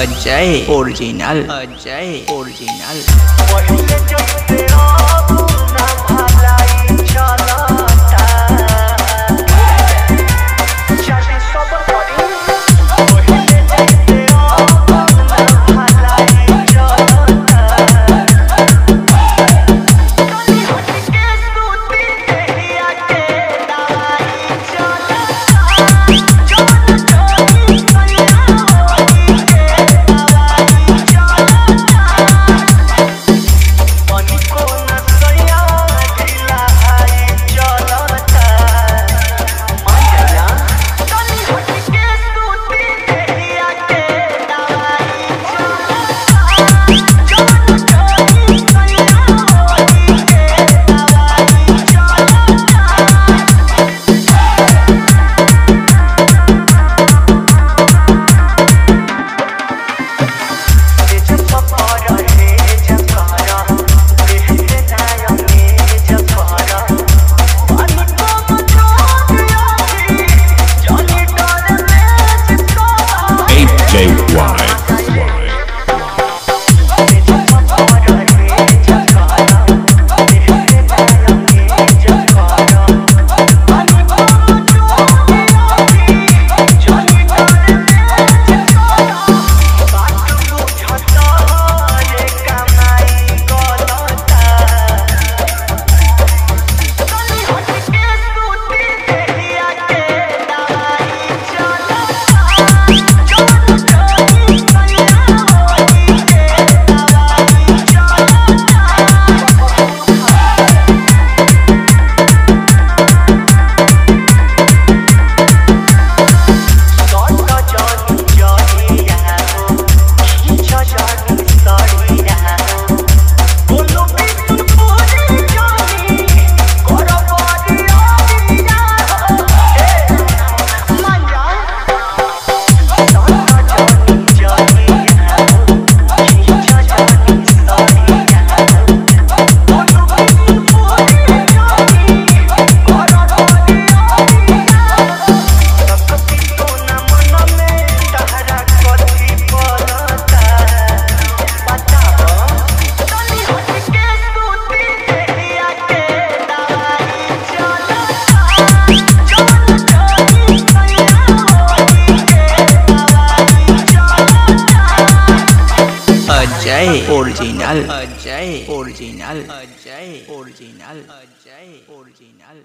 Ajay original Ajay original. Ajay, original, Ajay, original, Ajay, original, Ajay, original.